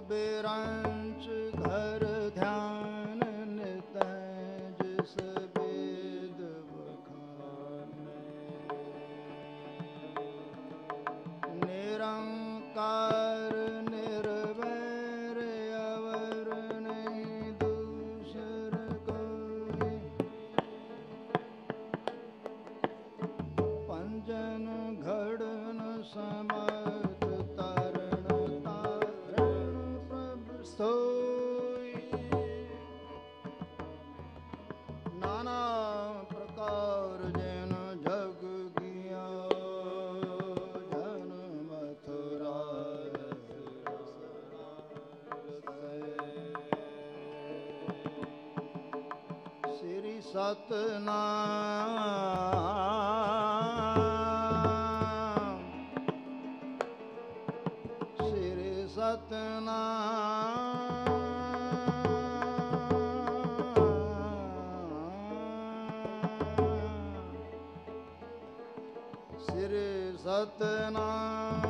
बेरांच घर ਸਤਨਾਮ। ਸ੍ਰੀ ਸਤਨਾਮ। ਸ੍ਰੀ ਸਤਨਾਮ।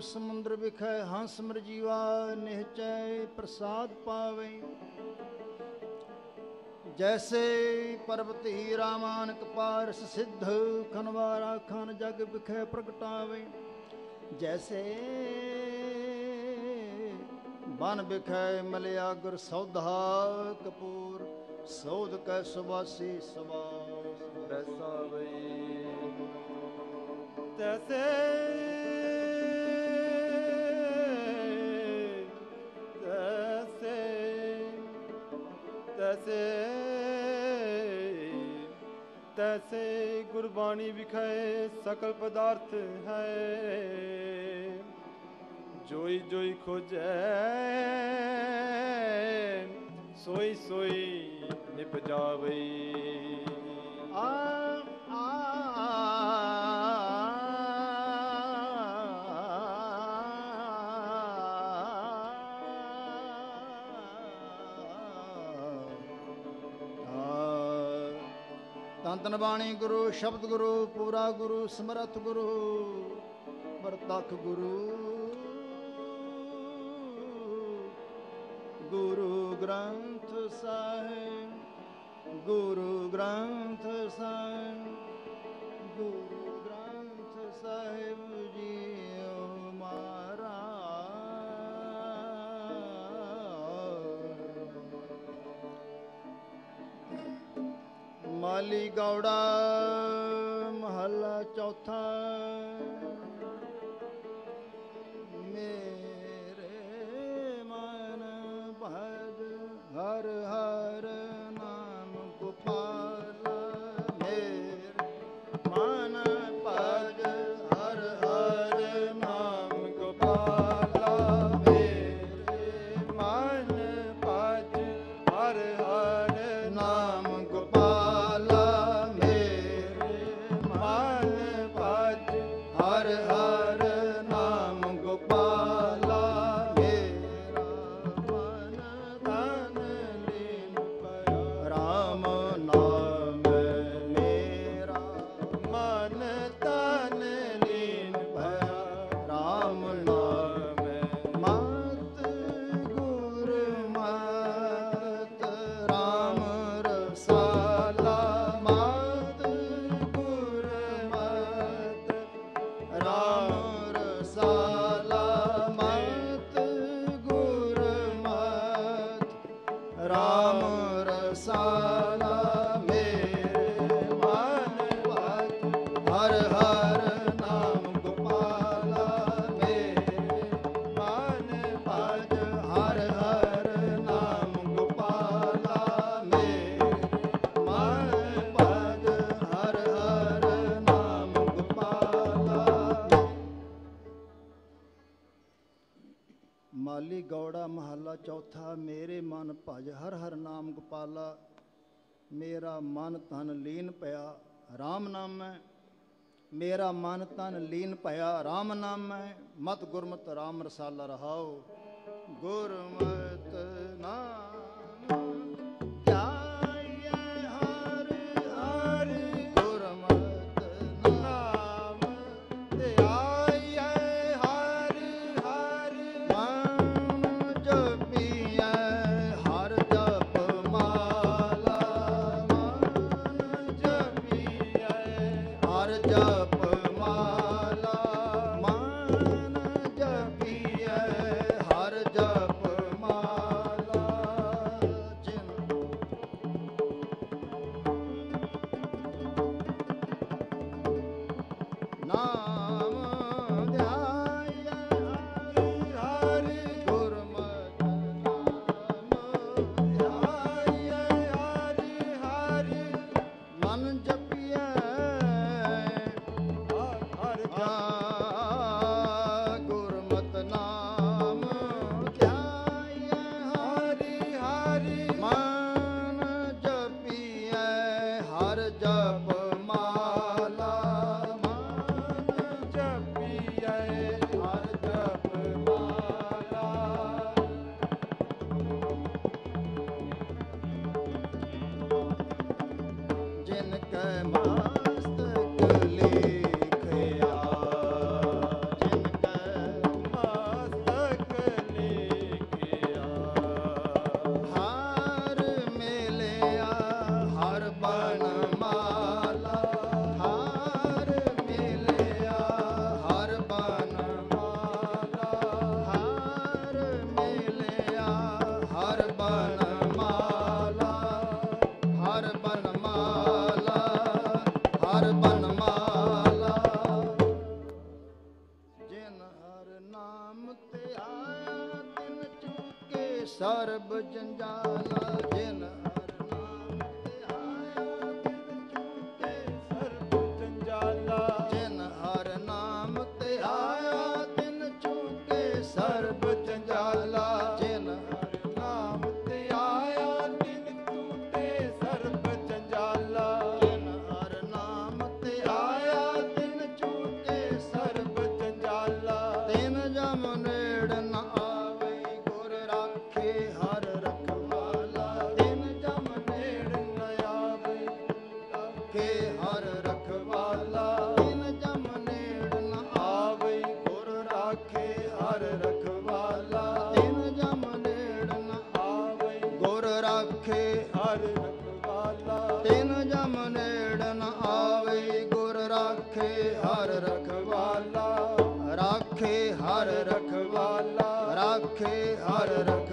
ਸਮੁੰਦਰ ਵਿਖੇ ਹੰਸ ਮਰਜੀਵਾ ਨਿਹਚੈ ਪ੍ਰਸਾਦ ਪਾਵੇ। ਜੈਸੇ ਪਰਬਤ ਹੀ ਰਾਮਾਨਕ ਪਾਰਸ ਸਿੱਧ ਖਨਵਾਰਾ ਖਾਨ ਜਗ ਵਿਖੇ ਪ੍ਰਗਟਾਵੇ। ਜੈਸੇ ਬਨ ਵਿਖੈ ਮਲਿਆ ਗੁਰ ਸੌਧਾ ਕਪੂਰ ਸੋਧ ਕੈ ਸੁਬਾਸੀ ਸਵਾ ਰਸਾਵੇ ਤੈਸੇ ਤਸ ਤੈਸੇ ਗੁਰਬਾਣੀ ਵਿਖਾਏ ਸਕਲ ਪਦਾਰਥ ਹੈ। ਜੋਈ ਜੋਈ ਖੋਜੈ ਸੋਈ ਸੋਈ ਨਿਪਜਾਵਈ ਰਤਨ ਬਾਣੀ ਗੁਰੂ, ਸ਼ਬਦ ਗੁਰੂ, ਪੂਰਾ ਗੁਰੂ, ਸਮਰਥ ਗੁਰੂ, ਵਰਤਖ ਗੁਰੂ। ਗੁਰੂ ਗ੍ਰੰਥ ਸਾਹਿਬ, ਗੁਰੂ ਗ੍ਰੰਥ ਸਾਹਿਬ ਖਾਲੀ ਗੌੜਾ ਮਹੱਲਾ ਚੌਥਾ। ਮਾਲੀ ਗੌੜਾ ਮਹੱਲਾ ਚੌਥਾ, ਮੇਰੇ ਮਨ ਭਜ ਹਰ ਹਰ ਨਾਮ ਗੋਪਾਲਾ। ਮੇਰਾ ਮਨ ਤਨ ਲੀਨ ਪਿਆ RAM ਨਾਮ। ਮੇਰਾ ਮਨ ਤਨ ਲੀਨ ਭਇਆ RAM ਨਾਮ। ਮਤ ਗੁਰਮਤ RAM ਰਸਾਲਾ ਰਹਾਓ। ਗੁਰਮਤਿ job. ਰਾਖੇ ਹਰ ਰਖਵਾਲਾ। ਤਿਨ ਜਮ ਨੇੜ ਨ ਆਵੇ ਗੁਰ ਰਾਖੇ ਹਰ ਰਖਵਾਲਾ। ਰਾਖੇ ਹਰ ਰਖਵਾਲਾ, ਰਾਖੇ ਹਰ ਰਖ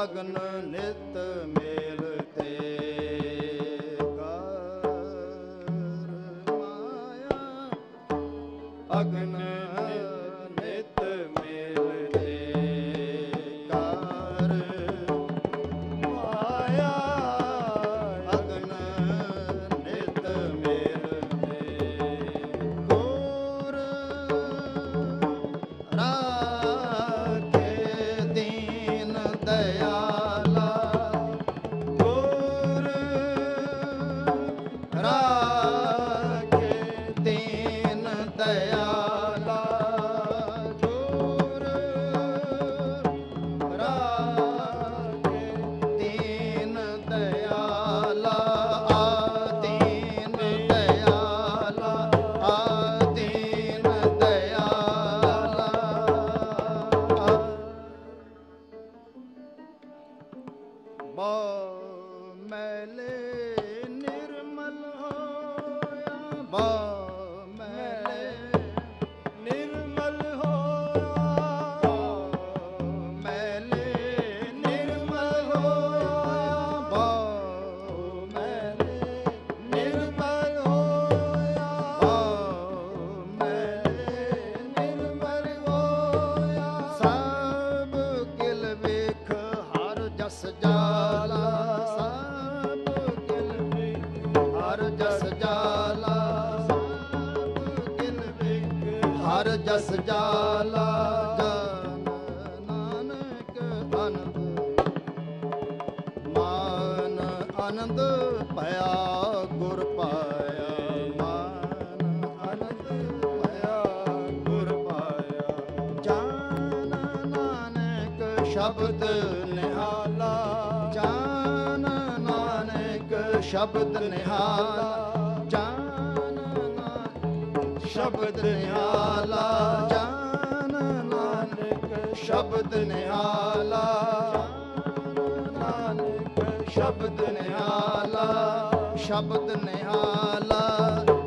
ਮਾਇਆ ਅਗਨ ਨਿਤ ਮੇਲ ਆਨੰਦ ਭਇਆ ਗੁਰ ਪਾਇਆ, ਮਾਨ ਆਨੰਦ ਭਇਆ ਗੁਰ ਪਾਇਆ। ਜਾਨ ਨਾਨਕ ਸ਼ਬਦ ਨਿਹਾਲਾ, ਜਾਨ ਨਾਨਕ ਸ਼ਬਦ ਨਿਹਾਲਾ, ਜਾਨ ਨਾਨਕ ਸ਼ਬਦ ਨਿਹਾਲਾ, ਜਾਨ ਨਾਨਕ ਸ਼ਬਦ ਨਿਹਾਲਾ। ਸ਼ਬਦ ਨਿਹਾਲਾ ਸ਼ਬਦ ਨਿਹਾਲਾ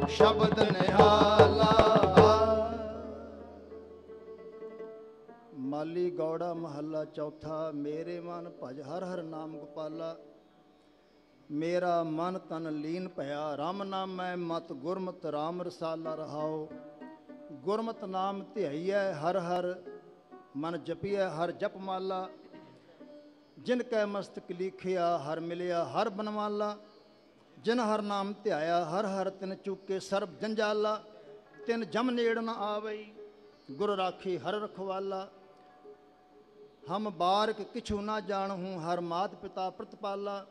ਸ਼ਬਦ ਨਿਹਾਲਾ। ਮਾਲੀ ਗੌੜਾ ਮਹੱਲਾ ਚੌਥਾ, ਮੇਰੇ ਮਨ ਭਜ ਹਰ ਹਰ ਨਾਮ ਗੋਪਾਲਾ। ਮੇਰਾ ਮਨ ਤਨ ਲੀਨ ਭਇਆ RAM ਨਾਮ ਮੈਂ ਮਤ ਗੁਰਮਤ RAM ਰਸਾਲਾ ਰਹਾਓ। ਗੁਰਮਤ ਨਾਮ ਧਿਆਈਐ ਹਰ ਹਰ, ਮਨ ਜਪੀਐ ਹਰ ਜਪ ਮਾਲਾ ਜਿਨ ਕੈ ਮਸਤਕ ਲਿਖਿਆ, ਹਰ ਮਿਲਿਆ, ਹਰ ਬਨਵਾਲਾ। ਜਿਨ ਹਰ ਨਾਮ ਧਿਆਇਆ, ਹਰ ਹਰ ਤਿਨ ਚੁੱਕੇ ਸਰਬ ਜੰਜਾਲਾ। ਤਿਨ ਜਮ ਨੇੜ ਨ ਆਵਈ, ਗੁਰ ਰਾਖੀ ਹਰ ਰਖਵਾਲਾ। ਹਮ ਬਾਰਕ ਕਿਛੂ ਨਾ ਜਾਣਹੂ, ਹਰ ਮਾਤ ਪਿਤਾ ਪ੍ਰਤਪਾਲਾ।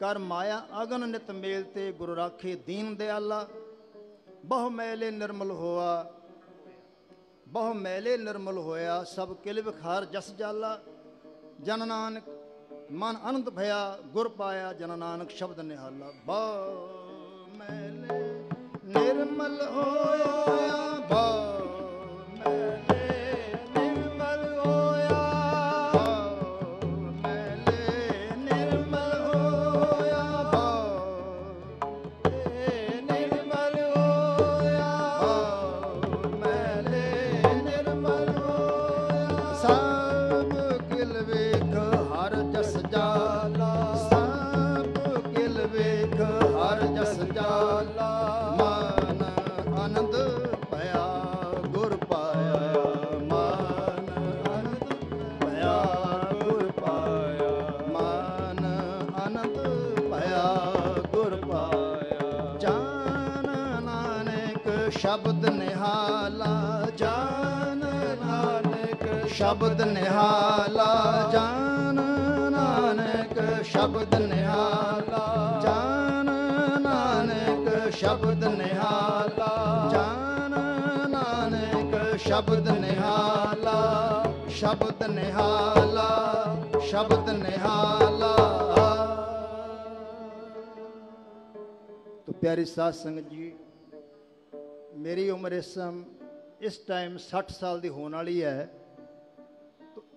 ਕਰ ਮਾਇਆ ਅਗਨ ਨਿਤ ਮੇਲ ਤੇ ਗੁਰ ਰਾਖੇ ਦੀਨ ਦਿਆਲਾ। ਬਹੁ ਮੈਲੇ ਨਿਰਮਲ ਹੋਆ, ਬਹੁ ਮੈਲੇ ਨਿਰਮਲ ਹੋਇਆ, ਸਭ ਕਿਲ ਵਿਖਾਰ ਜਸ ਜਾਲਾ। ਜਨ ਨਾਨਕ, ਮਨ ਆਨੰਦ ਭਇਆ, ਗੁਰ ਪਾਇਆ, ਜਨ ਨਾਨਕ ਸ਼ਬਦ ਨਿਹਾਲਾ। ਬਹੁ ਮੈਲੇ ਨਿਰਮਲ ਹੋਇਆ। ਸ਼ਬਦ ਨਿਹਾਲਾ, ਜਾਨ ਨਾਨਕ ਸ਼ਬਦ ਨਿਹਾਲਾ, ਜਾਨ ਨਾਨਕ ਸ਼ਬਦ ਨਿਹਾਲਾ, ਜਾਨ ਨਾਨਕ ਸ਼ਬਦ ਨਿਹਾਲਾ ਸ਼ਬਦ ਨਿਹਾਲਾ ਸ਼ਬਦ ਨਿਹਾਲਾ। ਤੋ ਪਿਆਰੇ ਸਾਧ ਸੰਗਤ ਜੀ, ਮੇਰੀ ਉਮਰ ਇਸ ਸਮ, ਇਸ ਟਾਈਮ 60 ਸਾਲ ਦੀ ਹੋਣ ਵਾਲੀ ਹੈ।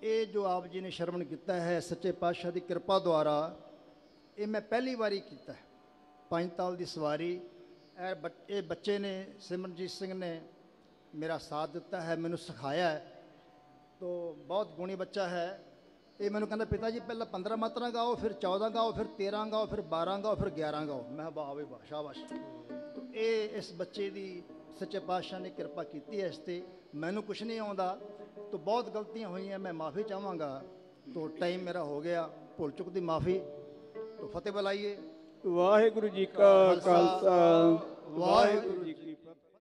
ਇਹ ਜੋ ਆਪ ਜੀ ਨੇ ਸ਼ਰਵਣ ਕੀਤਾ ਹੈ, ਸੱਚੇ ਪਾਤਸ਼ਾਹ ਦੀ ਕਿਰਪਾ ਦੁਆਰਾ ਇਹ ਮੈਂ ਪਹਿਲੀ ਵਾਰੀ ਕੀਤਾ ਹੈ। ਪੰਜ ਤਾਲ ਦੀ ਸਵਾਰੀ, ਇਹ ਬੱਚ- ਇਹ ਬੱਚੇ ਨੇ, ਸਿਮਰਨਜੀਤ ਸਿੰਘ ਨੇ ਮੇਰਾ ਸਾਥ ਦਿੱਤਾ ਹੈ, ਮੈਨੂੰ ਸਿਖਾਇਆ ਹੈ। ਤੋ ਬਹੁਤ ਗੁਣੀ ਬੱਚਾ ਹੈ। ਇਹ ਮੈਨੂੰ ਕਹਿੰਦਾ, ਪਿਤਾ ਜੀ, ਪਹਿਲਾਂ 15 ਮਾਤਰਾ ਗਾਓ, ਫਿਰ 14 ਗਾਓ, ਫਿਰ 13 ਗਾਓ, ਫਿਰ 12 ਗਾਓ, ਫਿਰ 11 ਗਾਓ। ਮੈਂ ਕਿਹਾ, ਵਾਹ ਬਈ ਵਾਹ, ਸ਼ਾਬਾਸ਼। ਤੋ ਇਹ ਇਸ ਬੱਚੇ ਦੀ ਸੱਚੇ ਪਾਤਸ਼ਾਹ ਨੇ ਕਿਰਪਾ ਕੀਤੀ ਹੈ ਇਸ ਤੇ। ਮੈਨੂੰ ਕੁਝ ਨਹੀਂ ਆਉਂਦਾ ਤੋ ਬਹੁਤ ਗਲਤੀਆਂ ਹੋਈਆਂ ਮੈਂ ਮਾਫੀ ਚਾਹਾਂਗਾ। ਤੋ ਟਾਈਮ ਮੇਰਾ ਹੋ ਗਿਆ ਭੁੱਲ ਚੁੱਕ ਦੀ ਮਾਫੀ। ਤੋ ਫਤਿਹ ਬੁਲਾਈਏ। ਵਾਹਿਗੁਰੂ ਜੀ ਕਾ ਖਾਲਸਾ। ਵਾਹਿਗੁਰੂ ਜੀ